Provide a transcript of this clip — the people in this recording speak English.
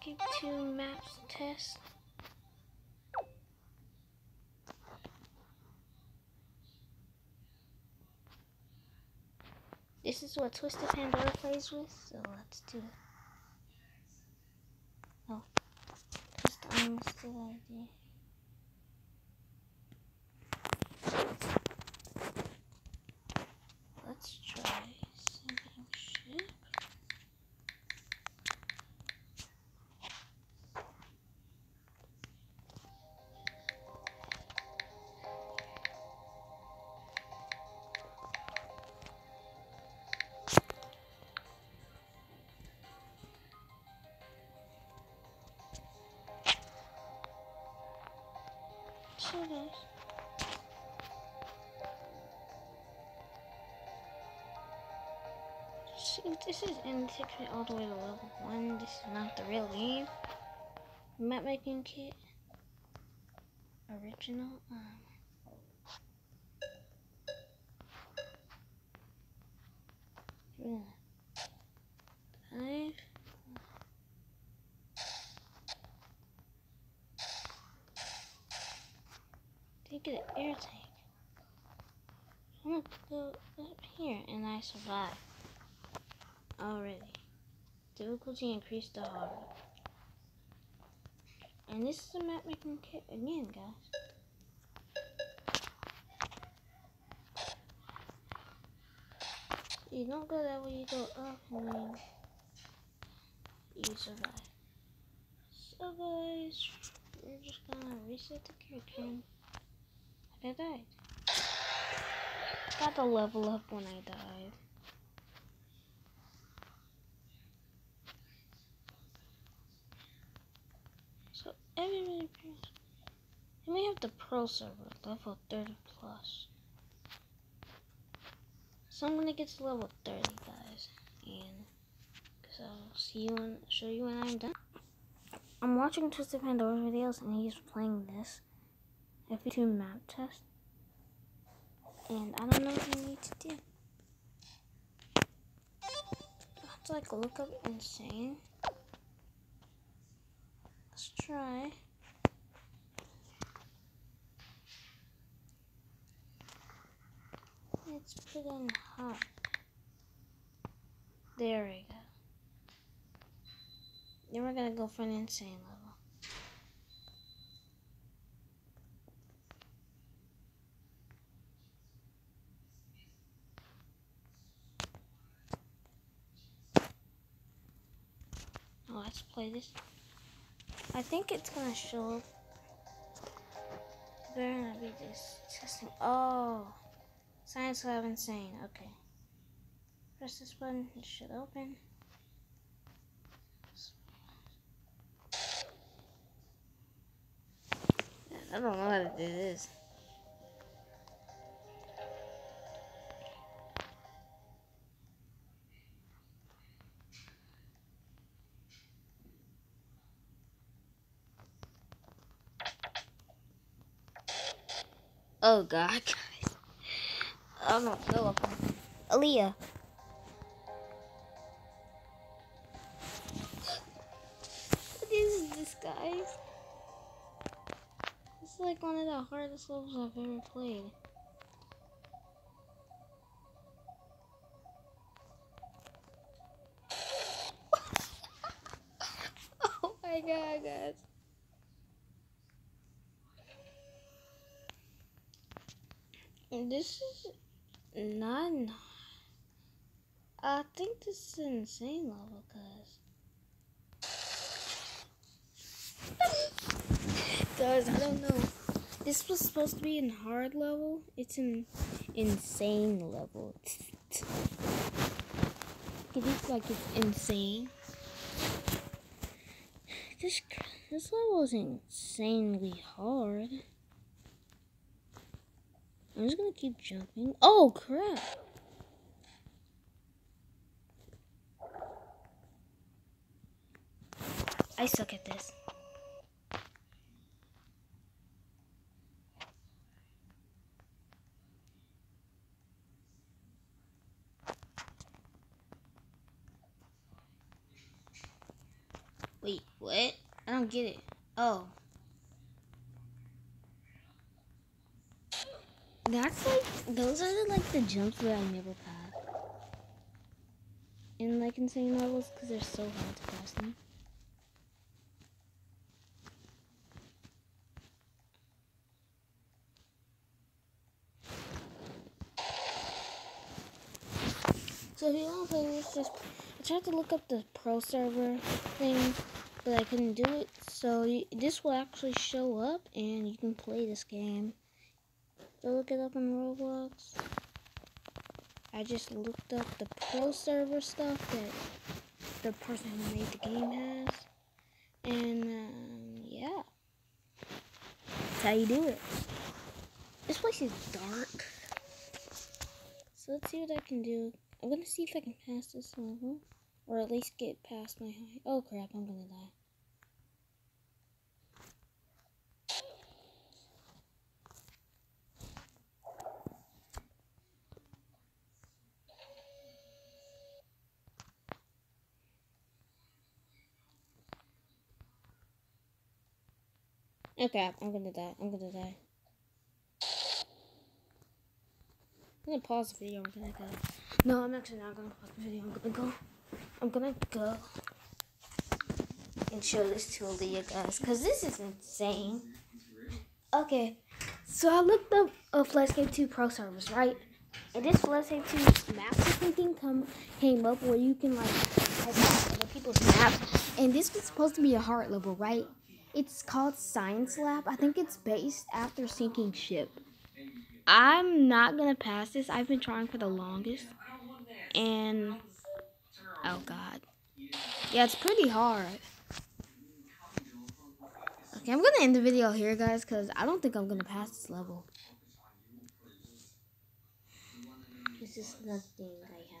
keep two maps test. This is what Twisted Pandora plays with, so let's do it. Oh, twist unlisted ID. See, this is and takes me all the way to level one. This is not the real game. Map making kit. Original. Um. Yeah. Did get an air tank. I'm gonna go up here and I survive. Already. Difficulty increased to hard. And this is a map making kit again, guys. You don't go that way, you go up and then you survive. So guys, we're just gonna reset the character I died. Got to level up when I died. So everybody, and we have the pro server level 30 plus. So I'm gonna get to level 30, guys, and cause I'll see you and show you when I'm done. I'm watching Twisted Pandora videos, and he's playing this FE2 map test, and I don't know what I need to do. I have to like look up insane. Let's try. Let's put in hot. There we go. Then we're gonna go for an insane level. Oh, let's play this. I think it's gonna show. Better not be this testing. Oh, Science Lab Insane. Okay. Press this button. It should open. I don't know how to do it is. Oh god, guys. I'm not on Aaliyah. What is this, guys? This is like one of the hardest levels I've ever played. oh my god, guys. This is not. I think this is an insane level, guys. guys, I don't know. This was supposed to be in hard level. It's an insane level. It looks like it's insane. This this level is insanely hard. I'm just gonna keep jumping. Oh crap! I suck at this. Wait, what? I don't get it. Oh. That's like, those are the, like the jumps that I never pass. In like insane levels because they're so hard to pass them. So if you want to play this, just I tried to look up the pro server thing, but I couldn't do it. So you, this will actually show up, and you can play this game. Go look it up on Roblox. I just looked up the pro server stuff that the person who made the game has, and um, yeah, that's how you do it. This place is dark. So let's see what I can do. I'm gonna see if I can pass this level. Or at least get past my high. Oh crap, I'm gonna die. Okay, I'm gonna die. I'm gonna die. I'm gonna pause the video. I'm gonna go. No, I'm actually not gonna pause the video. I'm gonna go. I'm gonna go and show this to Aaliyah, guys, because this is insane. Okay, so I looked up uh, a Flood Escape 2 Pro service, right? And this Flood Escape 2 map thing come, came up where you can, like, type other people's maps. And this was supposed to be a hard level, right? It's called Science Lab. I think it's based after sinking ship. I'm not gonna pass this. I've been trying for the longest. And oh god. Yeah, it's pretty hard. Okay, I'm gonna end the video here, guys, because I don't think I'm gonna pass this level. This is nothing I have.